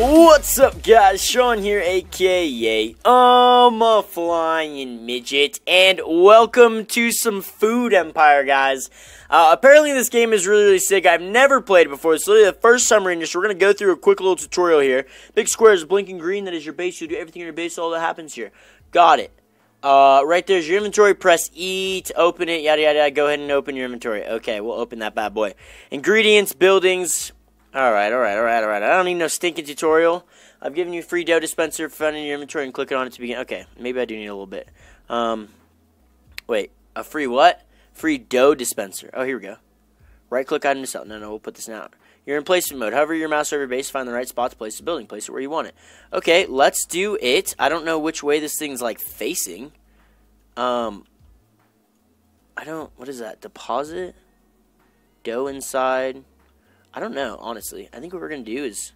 What's up guys, Shawn here aka I'm a flying midget and welcome to some Food Empire guys. Uh, apparently this game is really really sick, I've never played it before, it's literally the first summer in this, we're going to go through a quick little tutorial here. Big square is blinking green, that is your base, you do everything in your base, all that happens here. Got it. Uh, right there's your inventory. Press E to open it. Yada. yada. Go ahead and open your inventory. Okay, we'll open that bad boy. Ingredients, buildings. All right, all right, all right, all right. I don't need no stinking tutorial. I've given you free dough dispenser. Find in your inventory and click on it to begin. Okay, maybe I do need a little bit. Um, wait, a free what? Free dough dispenser. Oh, here we go. Right click item to sell. No, no, we'll put this now. You're in placement mode. Hover your mouse over your base, find the right spot to place the building. Place it where you want it. Okay, let's do it. I don't know which way this thing's like facing. Um, I don't. What is that? Deposit dough inside. I don't know, honestly. I think what we're gonna do is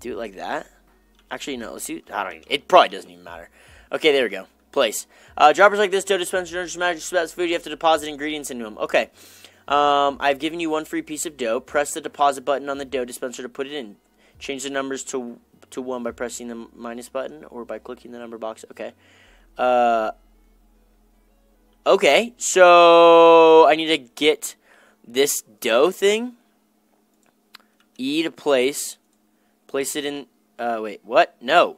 do it like that. Actually, no. Let's see. I don't. It probably doesn't even matter. Okay, there we go. Place. Uh, droppers like this, dough dispenser, don't just magic spells food. You have to deposit ingredients into them. Okay. Um, I've given you one free piece of dough. Press the deposit button on the dough dispenser to put it in. Change the numbers to to one by pressing the minus button or by clicking the number box. Okay. Uh. Okay, so I need to get this dough thing. E to place. Place it in. Uh, wait, what? No.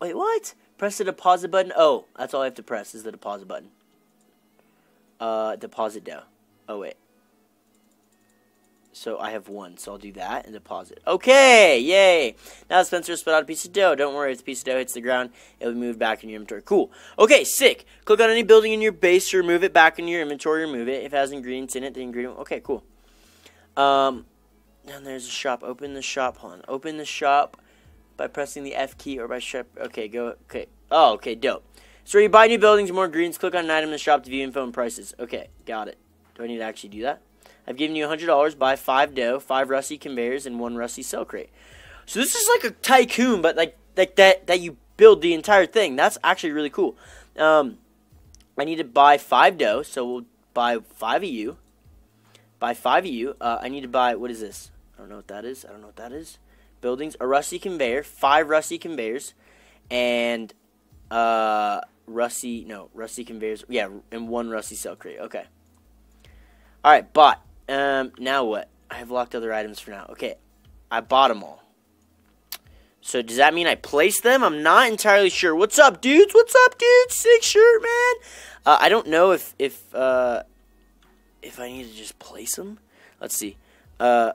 Wait, what? Press the deposit button. Oh, that's all I have to press is the deposit button. Uh, deposit dough. Oh, wait. So I have one, so I'll do that and deposit. Okay, yay! Now Spencer spit out a piece of dough. Don't worry, if the piece of dough hits the ground, it'll be moved back in your inventory. Cool. Okay, sick. Click on any building in your base to remove it back in your inventory. Remove it. If it has ingredients in it, the ingredient. Okay, cool. Um, there's a shop. Open the shop. hon. Open the shop by pressing the F key or by shop. Okay, go. Okay. Oh, okay, dope. So you buy new buildings, more greens. Click on an item in the shop to view info and prices. Okay, got it. Do I need to actually do that? I've given you $100, buy 5 dough, 5 rusty conveyors, and 1 rusty sell crate. So this is like a tycoon, but like like that that you build the entire thing. That's actually really cool. Um, I need to buy 5 dough, so we'll buy 5 of you. Buy 5 of you. Uh, I need to buy, what is this? I don't know what that is. I don't know what that is. Buildings, a rusty conveyor, 5 rusty conveyors, and uh, rusty, no, rusty conveyors. Yeah, and 1 rusty sell crate. Okay. Alright, bought. Um, now what? I have locked other items for now. Okay, I bought them all. So does that mean I placed them? I'm not entirely sure. What's up, dudes? What's up, dudes? Sick shirt, man. Uh, I don't know if if uh, if I need to just place them. Let's see. Uh,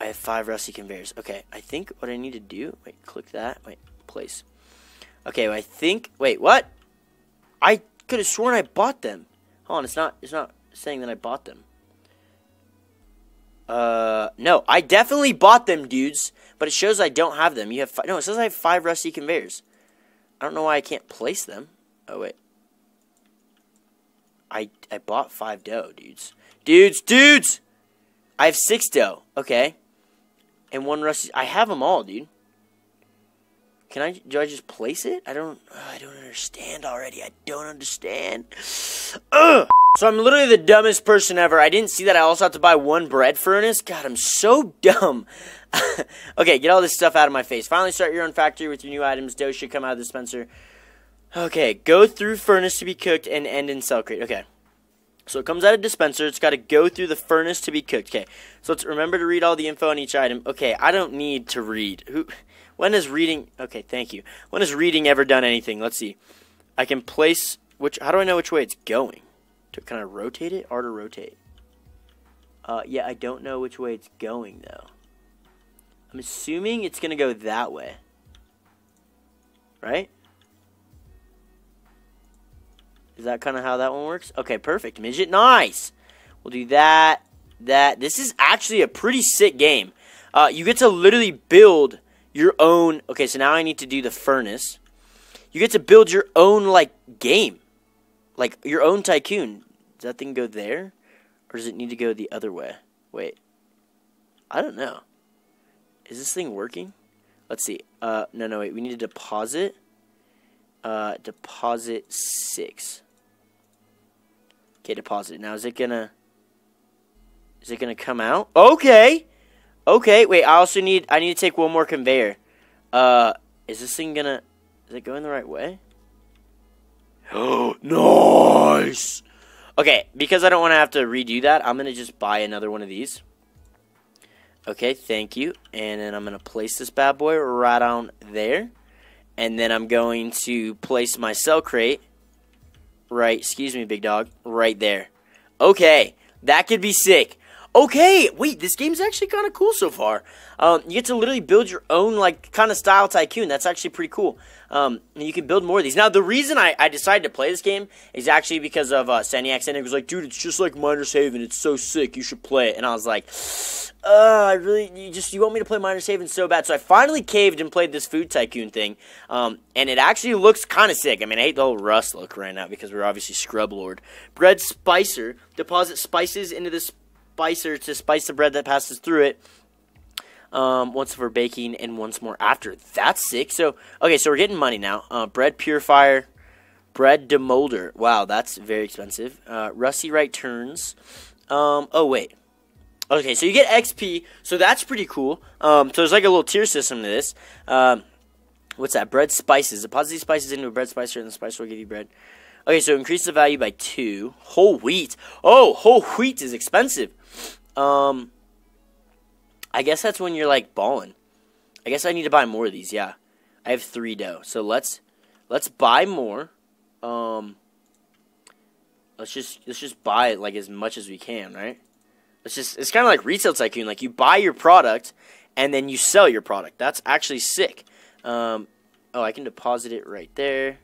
I have five rusty conveyors. Okay, I think what I need to do. Wait, click that. Wait, place. Okay, I think. Wait, what? I could have sworn I bought them. Hold on, it's not. It's not saying that I bought them. Uh, no, I definitely bought them, dudes. But it shows I don't have them. You have no. It says I have five rusty conveyors. I don't know why I can't place them. Oh wait. I I bought five dough, dudes. Dudes, dudes. I have six dough. Okay. And one rusty. I have them all, dude. Can I? Do I just place it? I don't. I don't understand already. I don't understand. Ugh. So I'm literally the dumbest person ever. I didn't see that I also have to buy one bread furnace. God, I'm so dumb. okay, get all this stuff out of my face. Finally start your own factory with your new items. Dough should come out of the dispenser. Okay, go through furnace to be cooked and end in sell crate. Okay. So it comes out of dispenser. It's got to go through the furnace to be cooked. Okay. So let's remember to read all the info on each item. Okay, I don't need to read. Who when is reading Okay, thank you. When has reading ever done anything? Let's see. I can place which how do I know which way it's going? to kind of rotate it? R to rotate. Uh, yeah, I don't know which way it's going, though. I'm assuming it's to go that way. Right? Is that kind of how that one works? Okay, perfect. Midget, nice. We'll do that, that. This is actually a pretty sick game. Uh, you get to literally build your own... Okay, so now I need to do the furnace. You get to build your own, like, game. Like, your own tycoon. Does that thing go there? Or does it need to go the other way? Wait. I don't know. Is this thing working? Let's see. Uh, no, no, wait. We need to deposit. Uh, deposit six. Okay, deposit. Now, is it gonna... Is it gonna come out? Okay! Okay, wait, I also need, I need to take one more conveyor. Uh, is this thing gonna, is it going the right way? Oh, nice! Okay, because I don't want to have to redo that, I'm going to just buy another one of these. Okay, thank you. And then I'm going to place this bad boy right on there. And then I'm going to place my sell crate right, excuse me, big dog, right there. Okay, that could be sick. Okay, wait, this game's actually kind of cool so far. Um, you get to literally build your own, like, kind of style tycoon. That's actually pretty cool. Um, you can build more of these. Now, the reason I, I decided to play this game is actually because of uh, Seniac. Seniac was like, dude, it's just like Miners Haven. It's so sick. You should play it. And I was like, uh, I really, you just, you want me to play Miners Haven so bad. So I finally caved and played this food tycoon thing. Um, and it actually looks kind of sick. I mean, I hate the whole rust look right now because we're obviously Scrub Lord. Bread Spicer. Deposit spices into this spicer to spice the bread that passes through it. Um, once for baking and once more after. That's sick. So, okay, so we're getting money now. Uh, bread purifier, bread demolder. Wow, that's very expensive. Uh, rusty right turns. Um, oh, wait. Okay, so you get XP, so that's pretty cool. Um, so there's like a little tier system to this. Um, what's that? Bread spices. Deposit these spices into a bread spicer, and the spicer will give you bread. Okay, so increase the value by two. Whole wheat. Oh, whole wheat is expensive. Um, I guess that's when you're like balling. I guess I need to buy more of these. Yeah, I have three dough. So let's let's buy more. Um, let's just let's just buy it like as much as we can, right? It's just it's kind of like retail tycoon. Like you buy your product and then you sell your product. That's actually sick. Um, oh, I can deposit it right there.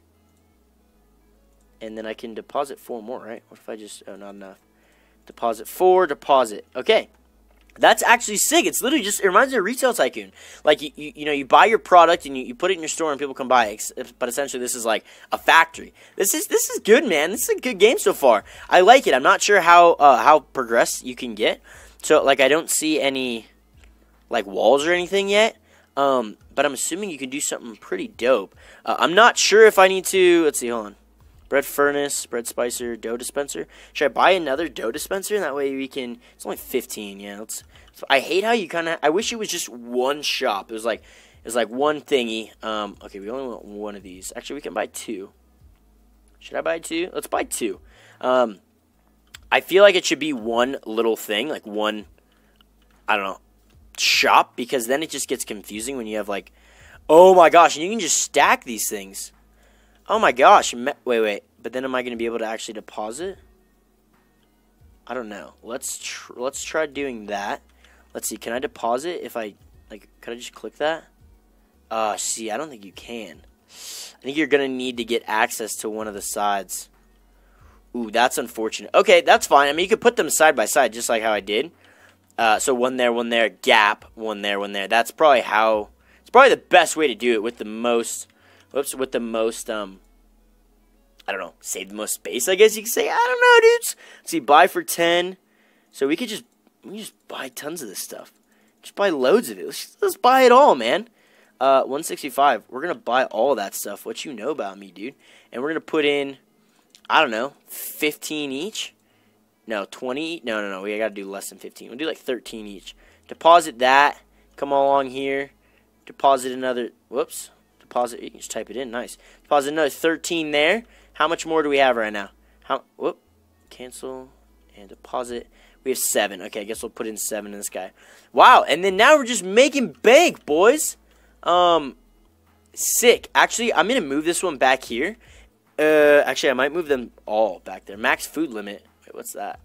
And then I can deposit four more, right? What if I just, oh, not enough. Deposit four, deposit. Okay. That's actually sick. It's literally just, it reminds me of Retail Tycoon. Like, you, you, you know, you buy your product and you, you put it in your store and people come buy it. But essentially, this is like a factory. This is this is good, man. This is a good game so far. I like it. I'm not sure how uh, how progressed you can get. So, like, I don't see any, like, walls or anything yet. Um, but I'm assuming you can do something pretty dope. Uh, I'm not sure if I need to, let's see, hold on. Bread furnace, bread spicer, dough dispenser. Should I buy another dough dispenser? That way we can. It's only 15. Yeah, let's. I hate how you kind of. I wish it was just one shop. It was like, it was like one thingy. Um. Okay, we only want one of these. Actually, we can buy two. Should I buy two? Let's buy two. Um. I feel like it should be one little thing, like one. I don't know, shop, because then it just gets confusing when you have like, oh my gosh, and you can just stack these things. Oh my gosh. Wait, wait. But then am I going to be able to actually deposit? I don't know. Let's tr let's try doing that. Let's see. Can I deposit if I like could I just click that? Uh, see, I don't think you can. I think you're going to need to get access to one of the sides. Ooh, that's unfortunate. Okay, that's fine. I mean, you could put them side by side just like how I did. Uh, so one there, one there, gap, one there, one there. That's probably how. It's probably the best way to do it with the most whoops, with the most, um, I don't know, save the most space, I guess you could say. I don't know, dudes. Let's see, buy for 10. So we could just, we just buy tons of this stuff. Just buy loads of it. Let's, let's buy it all, man. Uh, 165. We're going to buy all that stuff. What you know about me, dude. And we're going to put in, I don't know, 15 each. No, 20. No, no, no. We got to do less than 15. We'll do like 13 each. Deposit that. Come along here. Deposit another. Whoops. Deposit, you can just type it in, nice. Deposit another 13 there. How much more do we have right now? How, whoop, cancel, and deposit. We have seven. Okay, I guess we'll put in seven in this guy. Wow, and then now we're just making bank, boys. Um, sick. Actually, I'm going to move this one back here. Uh, actually, I might move them all back there. Max food limit. Wait, what's that?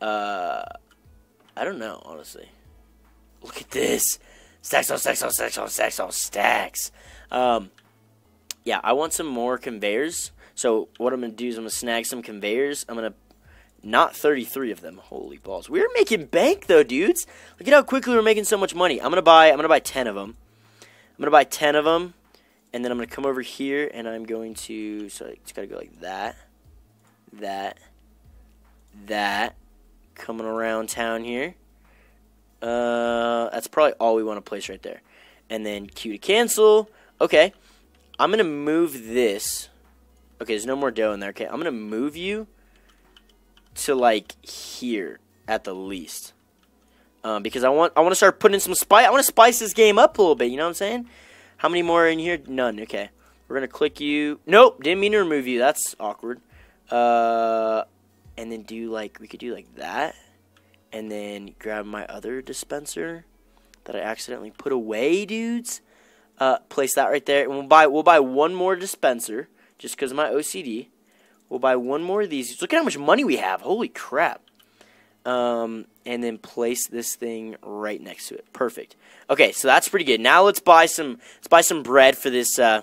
Uh, I don't know, honestly. Look at this. Stacks on stacks on stacks on stacks on stacks. Um, yeah, I want some more conveyors. So what I'm going to do is I'm going to snag some conveyors. I'm going to not 33 of them. Holy balls. We're making bank though, dudes. Look at how quickly we're making so much money. I'm going to buy I'm going to buy 10 of them. I'm going to buy 10 of them and then I'm going to come over here and I'm going to so it's got to go like that. That that coming around town here. Uh that's probably all we want to place right there. And then Q to cancel. Okay. I'm going to move this. Okay, there's no more dough in there. Okay, I'm going to move you to, like, here at the least. um, because I want I want to start putting some spice. I want to spice this game up a little bit. You know what I'm saying? How many more in here? None. Okay. We're gonna click you. Nope, didn't mean to remove you. That's awkward. Uh, and then do like we could do like that, and then grab my other dispenser that I accidentally put away, dudes. Uh, place that right there, and we'll buy we'll buy one more dispenser just because of my OCD. We'll buy one more of these. Look at how much money we have. Holy crap. Um, and then place this thing right next to it. Perfect. Okay, so that's pretty good. Now let's buy some let's buy some bread for this uh,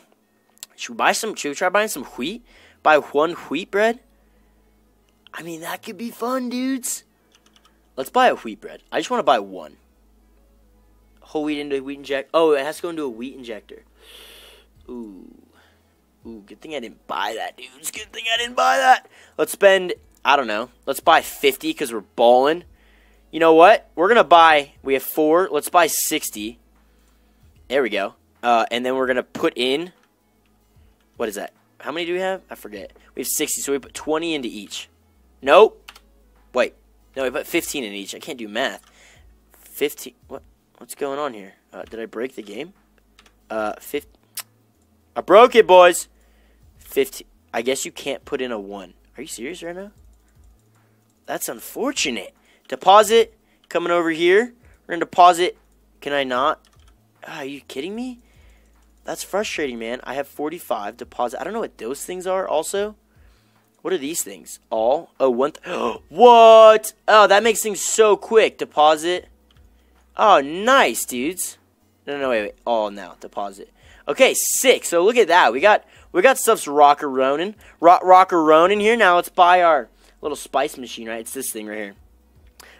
should we buy some? Should we try buying some wheat? Buy one wheat bread? I mean, that could be fun, dudes. Let's buy a wheat bread. I just want to buy one. Whole wheat into a wheat injector. Oh, it has to go into a wheat injector. Ooh. Ooh, good thing I didn't buy that, dudes. Good thing I didn't buy that. Let's spend, I don't know, let's buy 50 because we're balling. You know what? We're going to buy, we have four. Let's buy 60. There we go. Uh, and then we're going to put in what is that? How many do we have? I forget. We have 60, so we put 20 into each. Nope. Wait. No, we put 15 in each. I can't do math. 15. What? What's going on here? Uh, did I break the game? Uh, 50. I broke it, boys. 15. I guess you can't put in a 1. Are you serious right now? That's unfortunate. Deposit. Coming over here. We're going to deposit. Can I not? Ah, are you kidding me? That's frustrating, man. I have 45 deposit. I don't know what those things are also. What are these things? All? Oh, one. what? Oh, that makes things so quick. Deposit. Oh, nice, dudes. No, no, wait, wait. All now. Deposit. Okay, six. So look at that. We got we got stuff's Rocker Ronin. Rock, Rocker Ronin here. Now let's buy our little spice machine, right? It's this thing right here.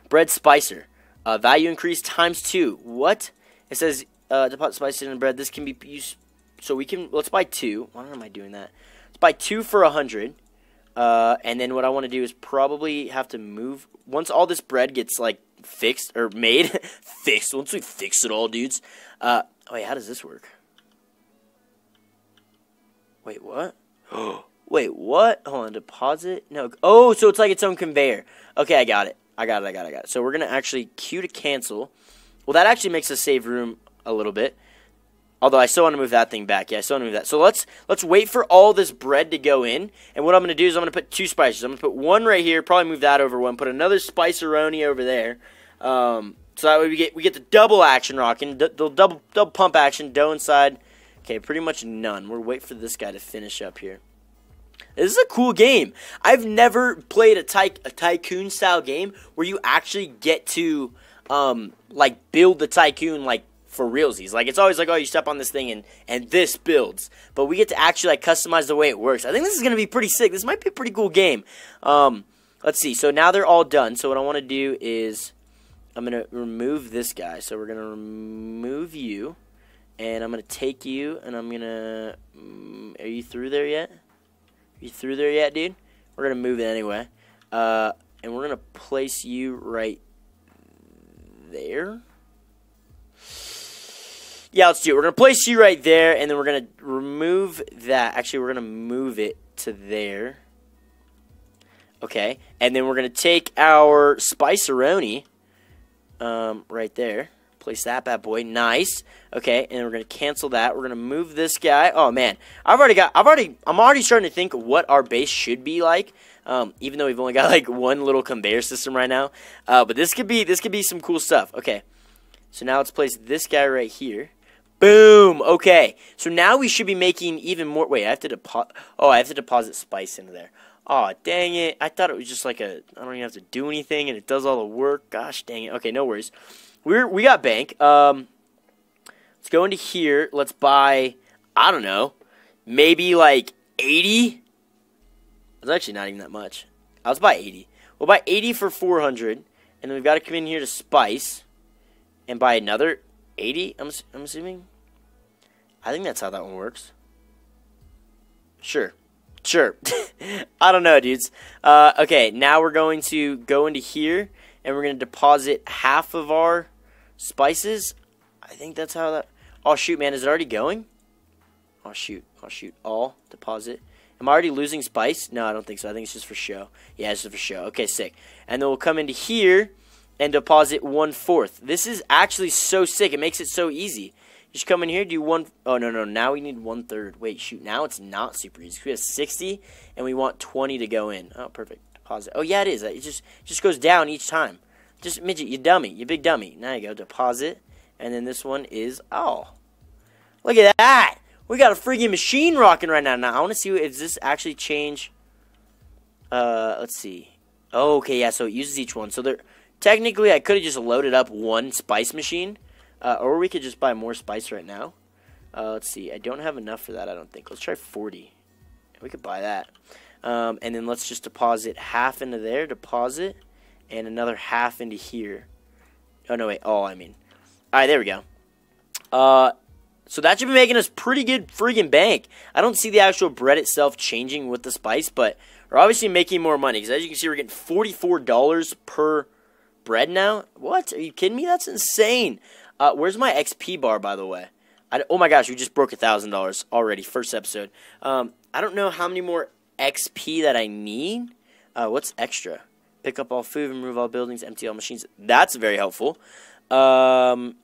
Bread Spicer. Uh, value increase times two. What? It says uh, deposit spice in bread. This can be used, so we can, let's buy two. Why am I doing that? Let's buy two for a hundred. Uh, and then what I want to do is probably have to move, once all this bread gets, like, fixed, or made, fixed, once we fix it all, dudes. Uh, oh, wait, how does this work? Wait, what? Oh wait, what? Hold on, deposit? No. Oh, so it's like its own conveyor. Okay, I got it. I got it, I got it, I got it. So we're to actually Q to cancel. Well, that actually makes us save room a little bit. Although I still want to move that thing back. Yeah, I still want to move that. So let's let's wait for all this bread to go in. And what I'm going to do is I'm going to put two spices. I'm going to put one right here. Probably move that over one. Put another spiceroni over there. Um, so that way we get we get the double action rocking. The, the double double pump action. Dough inside. Okay, pretty much none. We're wait for this guy to finish up here. This is a cool game. I've never played a, ty- a tycoon style game where you actually get to um, like build the tycoon like for realsies. Like it's always like, oh, you step on this thing and and this builds, but we get to actually like customize the way it works. I think this is gonna be pretty sick. This might be a pretty cool game. Um, let's see. So now they're all done. So what I want to do is I'm gonna remove this guy. So we're gonna remove you, and I'm gonna take you, and I'm gonna. Mm, are you through there yet? Are you through there yet, dude? We're gonna move it anyway. Uh, and we're gonna place you right there. Yeah, let's do it. We're going to place you right there, and then we're going to remove that. Actually, we're going to move it to there. Okay, and then we're going to take our Spiceroni um, right there. Place that bad boy. Nice. Okay, and we're going to cancel that. We're going to move this guy. Oh, man. I've already got, I've already, I'm already starting to think what our base should be like. Um, even though we've only got like one little conveyor system right now. Uh, but this could be, this could be some cool stuff. Okay. So now let's place this guy right here. Boom. Okay. So now we should be making even more. Wait, I have to deposit. Oh, I have to deposit spice into there. Oh, dang it. I thought it was just like a. I don't even have to do anything and it does all the work. Gosh dang it. Okay, no worries. We're, we got bank. Um, let's go into here. Let's buy, I don't know, maybe like 80. It's actually not even that much. Let's buy 80. We'll buy 80 for 400. And then we've got to come in here to spice and buy another 80, I'm, I'm assuming? I think that's how that one works. Sure. Sure. I don't know, dudes. Uh, okay, now we're going to go into here, and we're going to deposit half of our spices. I think that's how that... Oh, shoot, man. Is it already going? Oh, shoot. Oh, shoot. All deposit. Am I already losing spice? No, I don't think so. I think it's just for show. Yeah, it's just for show. Okay, sick. And then we'll come into here, and deposit one fourth. This is actually so sick. It makes it so easy. Just come in here, do one. Oh no, no. Now we need one third. Wait, shoot. Now it's not super easy. We have sixty, and we want twenty to go in. Oh, perfect. Deposit. Oh yeah, it is. It just just goes down each time. Just midget, you dummy, you big dummy. Now you go deposit, and then this one is oh, look at that. We got a freaking machine rocking right now. Now I want to see if this actually change. Uh, let's see. Oh, okay, yeah. So it uses each one. So there, technically, I could have just loaded up one spice machine, uh, or we could just buy more spice right now. Uh, let's see. I don't have enough for that. I don't think. Let's try forty. We could buy that. Um, and then let's just deposit half into there. Deposit, and another half into here. Oh no, wait. Oh, I mean. All right, there we go. Uh, so that should be making us pretty good freaking bank. I don't see the actual bread itself changing with the spice, but we're obviously making more money. Because as you can see, we're getting $44 per bread now. What? Are you kidding me? That's insane. Uh, where's my XP bar, by the way? I, oh my gosh, we just broke a $1,000 already, first episode. Um, I don't know how many more XP that I need. Uh, what's extra? Pick up all food, remove all buildings, empty all machines. That's very helpful. Um,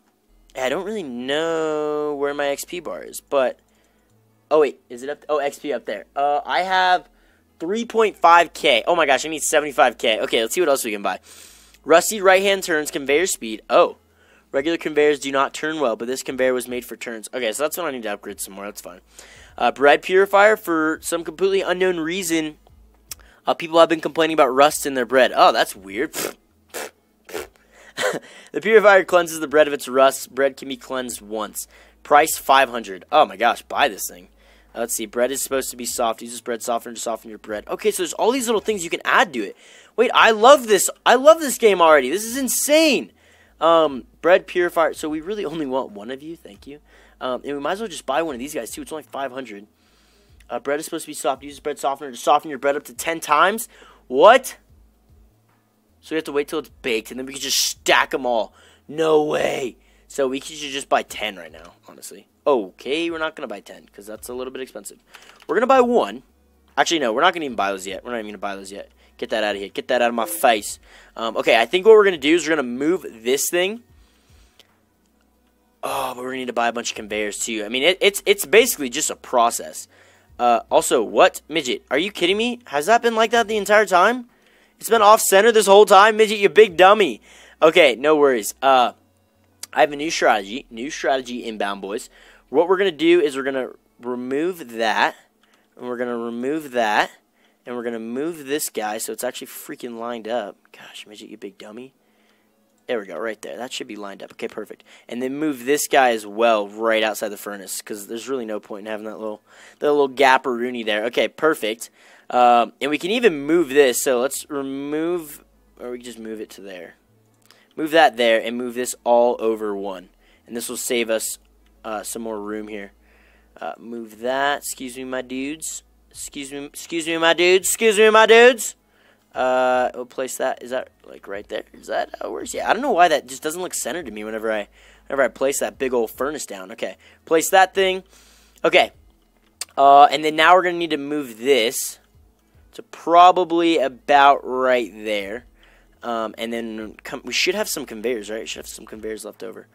I don't really know where my XP bar is, but oh wait, is it up? Oh, XP up there. Uh, I have 3.5k. Oh my gosh, I need 75k. Okay, let's see what else we can buy. Rusty right hand turns, conveyor speed. Oh, regular conveyors do not turn well, but this conveyor was made for turns. Okay, so that's what I need to upgrade some more. That's fine. Uh, bread purifier for some completely unknown reason. Uh, people have been complaining about rust in their bread. Oh, that's weird. the purifier cleanses the bread of its rust. Bread can be cleansed once. Price 500 Oh my gosh, buy this thing. Let's see. Bread is supposed to be soft. Use this bread softener to soften your bread. Okay, so there's all these little things you can add to it. Wait, I love this. I love this game already. This is insane. Um, bread purifier. So we really only want one of you. Thank you. Um, and we might as well just buy one of these guys too. It's only 500 uh, Bread is supposed to be soft. Use this bread softener to soften your bread up to 10 times. What? So we have to wait till it's baked, and then we can just stack them all. No way. So we should just buy 10 right now, honestly. Okay, we're not going to buy 10, because that's a little bit expensive. We're going to buy one. Actually, no, we're not going to even buy those yet. We're not even going to buy those yet. Get that out of here. Get that out of my face. Um, okay, I think what we're going to do is we're going to move this thing. Oh, but we're going to need to buy a bunch of conveyors, too. I mean, it, it's, it's basically just a process. Uh, also, what? Midget, are you kidding me? Has that been like that the entire time? It's been off center this whole time, midget. You big dummy. Okay, no worries. Uh, I have a new strategy. New strategy inbound, boys. What we're gonna do is we're gonna remove that, and we're gonna remove that, and we're gonna move this guy so it's actually freaking lined up. Gosh, midget, you big dummy. There we go, right there. That should be lined up. Okay, perfect. And then move this guy as well right outside the furnace because there's really no point in having that little that little gap or rooney there. Okay, perfect. Um, and we can even move this. So let's remove, or we can just move it to there. Move that there and move this all over one. And this will save us uh, some more room here. Uh, move that. Excuse me, my dudes. Excuse me, excuse me, my dudes. Excuse me, my dudes. Uh, we'll place that. Is that like right there? Is that works? Yeah, I don't know why that just doesn't look centered to me whenever I, whenever I place that big old furnace down. Okay, place that thing. Okay, uh, and then now we're gonna need to move this to probably about right there. Um, and then we should have some conveyors, right? We should have some conveyors left over.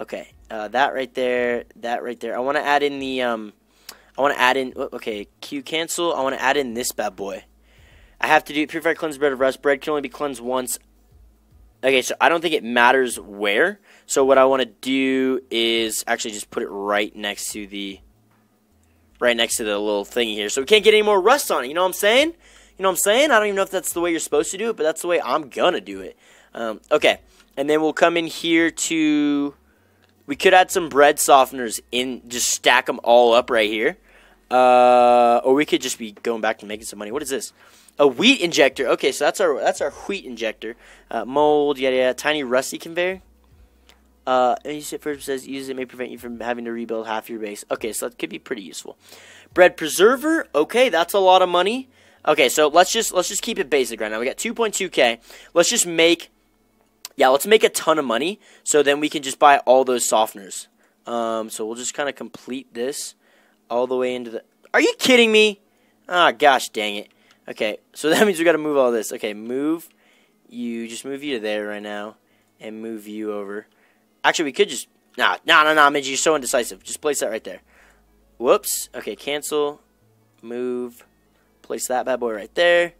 Okay, uh, that right there, that right there. I want to add in the, um, I want to add in, okay, Q cancel. I want to add in this bad boy. I have to do purify cleanse bread of rust. Bread can only be cleansed once. Okay, so I don't think it matters where. So what I want to do is actually just put it right next to the right next to the little thingy here. So we can't get any more rust on it. You know what I'm saying? You know what I'm saying? I don't even know if that's the way you're supposed to do it, but that's the way I'm going to do it. Um, okay. And then we'll come in here to... We could add some bread softeners in, just stack them all up right here. Uh, or we could just be going back and making some money. What is this? A wheat injector. Okay, so that's our that's our wheat injector. Uh, mold, yeah, yeah. Tiny rusty conveyor. Uh, first says use it may prevent you from having to rebuild half your base. Okay, so that could be pretty useful. Bread preserver. Okay, that's a lot of money. Okay, so let's just let's just keep it basic right now. We got 2.2k. Let's just make yeah, let's make a ton of money so then we can just buy all those softeners. Um, so we'll just kind of complete this all the way into the. Are you kidding me? Ah, oh, gosh, dang it. Okay, so that means we got to move all this. Okay, move you just move you to there right now and move you over. Actually, we could just nah, nah, nah, nah, Midge, you're so indecisive. Just place that right there. Whoops. Okay, cancel, move, place that bad boy right there,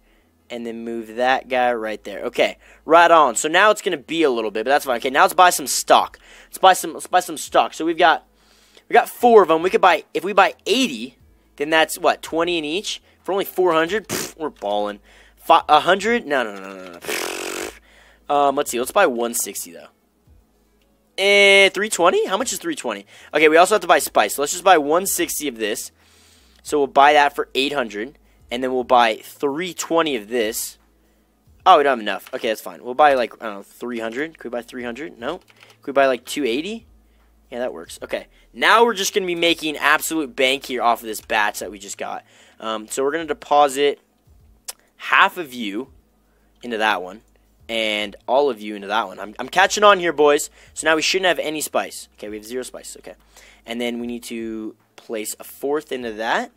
and then move that guy right there. Okay, right on. So now it's gonna be a little bit, but that's fine. Okay, now let's buy some stock. Let's buy some. Let's buy some stock. So we've got we got four of them. We could buy if we buy 80, then that's what 20 in each for only 400. We're balling. A hundred? No, no, no, no, no. Um, let's see. Let's buy 160 though. Eh, 320? How much is 320? Okay, we also have to buy spice. So let's just buy 160 of this. So we'll buy that for 800. And then we'll buy 320 of this. Oh, we don't have enough. Okay, that's fine. We'll buy like, I don't know, 300. Could we buy 300? No. Could we buy like 280? Yeah, that works. Okay. Now we're just going to be making absolute bank here off of this batch that we just got. Um, so we're going to deposit half of you into that one and all of you into that one. I'm, I'm catching on here, boys. So now we shouldn't have any spice. Okay, we have zero spice. Okay. And then we need to place a fourth into that.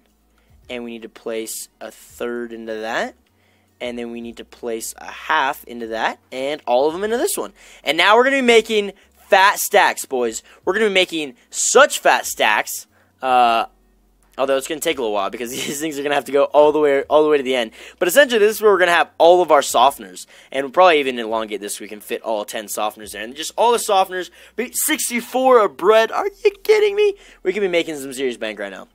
And we need to place a third into that. And then we need to place a half into that. And all of them into this one. And now we're going to be making fat stacks, boys. We're going to be making such fat stacks. Uh, Although it's going to take a little while because these things are going to have to go all the way all the way to the end. But essentially, this is where we're going to have all of our softeners. And we'll probably even elongate this so we can fit all 10 softeners there. And just all the softeners, 64 of bread. Are you kidding me? We could be making some serious bank right now.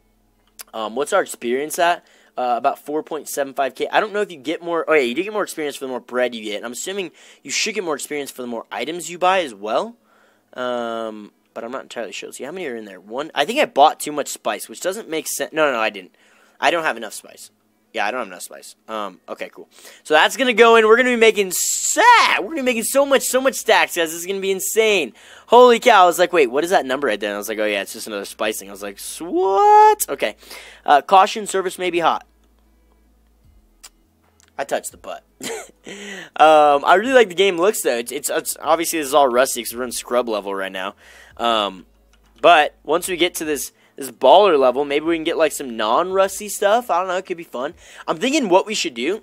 Um, what's our experience at? Uh, about 4.75k. I don't know if you get more. Oh, yeah, you do get more experience for the more bread you get. I'm assuming you should get more experience for the more items you buy as well. Um, but I'm not entirely sure. See how many are in there. One, I think I bought too much spice, which doesn't make sense. No, no, no, I didn't. I don't have enough spice. Yeah, I don't have enough spice. Um, okay, cool. So that's gonna go in. We're gonna be making sad. We're gonna be making so much, so much stacks, guys. This is gonna be insane. Holy cow! I was like, wait, what is that number right there? And I was like, oh yeah, it's just another spicing. I was like, what? Okay. Uh, caution, service may be hot. I touched the butt. um, I really like the game looks though. It's, it's, it's obviously this is all rusty because we're in scrub level right now. Um, but once we get to this this baller level, maybe we can get like some non rusty stuff. I don't know. It could be fun. I'm thinking what we should do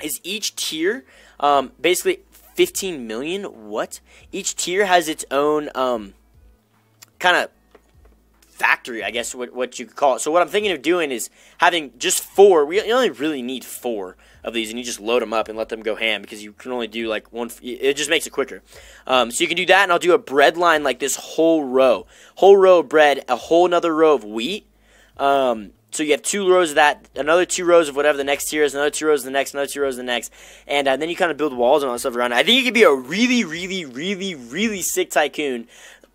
is each tier, um, basically 15 million. What? Each tier has its own um, kind of factory, I guess what, what you could call it. So what I'm thinking of doing is having just four. We only really need four of these, and you just load them up and let them go ham because you can only do like one. It just makes it quicker. Um, so you can do that, and I'll do a bread line like this whole row, whole row of bread, a whole another row of wheat. Um, so you have two rows of that, another two rows of whatever the next tier is, another two rows of the next, another two rows of the next, and uh, then you kind of build walls and all that stuff around it. I think you could be a really, really, really, really sick tycoon.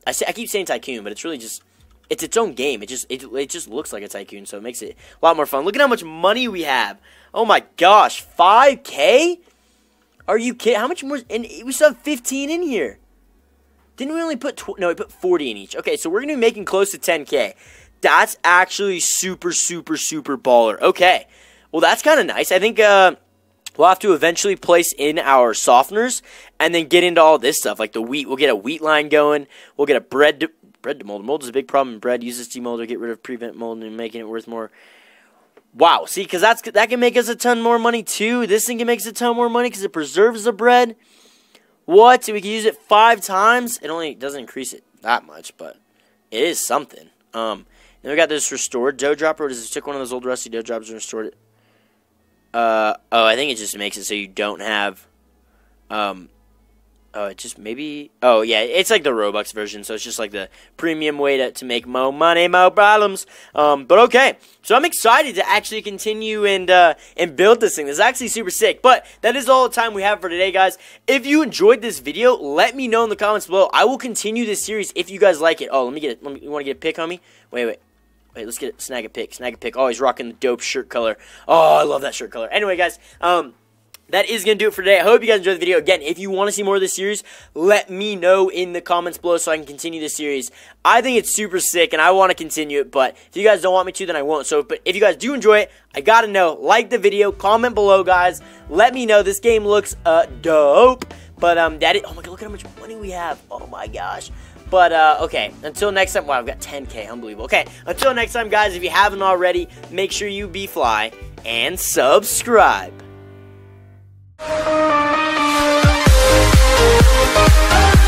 I say I keep saying tycoon, but it's really just it's its own game. It just it, it just looks like a tycoon, so it makes it a lot more fun. Look at how much money we have. Oh my gosh, 5K? Are you kidding? How much more? And we still have 15 in here. Didn't we only put, no, we put 40 in each. Okay, so we're going to be making close to 10K. That's actually super, super, super baller. Okay, well, that's kind of nice. I think uh, we'll have to eventually place in our softeners and then get into all this stuff, like the wheat. We'll get a wheat line going. We'll get a bread, de- bread demold. Mold Mold is a big problem in bread. Use this demolder, get rid of prevent mold, and making it worth more Wow, see, because that's that can make us a ton more money too. This thing can make us a ton more money because it preserves the bread. What? We can use it five times. It only doesn't increase it that much, but it is something. Um, then we got this restored dough dropper. Does it took one of those old rusty dough droppers and restored it? Uh, oh, I think it just makes it so you don't have um, Oh, it just maybe. Oh, yeah, it's like the Robux version, so it's just like the premium way to, to make more money, more problems. Um, but okay, so I'm excited to actually continue and uh, and build this thing. This is actually super sick. But that is all the time we have for today, guys. If you enjoyed this video, let me know in the comments below. I will continue this series if you guys like it. Oh, let me get it. Let me, you want to get a pick on me? Wait, wait. Wait, let's get it. Snag a pick. Snag a pick. Oh, he's rocking the dope shirt color. Oh, I love that shirt color. Anyway, guys, um, that is going to do it for today. I hope you guys enjoyed the video. Again, if you want to see more of this series, let me know in the comments below so I can continue this series. I think it's super sick, and I want to continue it, but if you guys don't want me to, then I won't. So, but if you guys do enjoy it, I got to know. Like the video, comment below, guys. Let me know. This game looks uh, dope. But, um, that is, oh my god, look at how much money we have. Oh my gosh. But, uh, okay, until next time, wow, I've got 10k, unbelievable. Okay, until next time, guys, if you haven't already, make sure you be fly and subscribe. Thank you.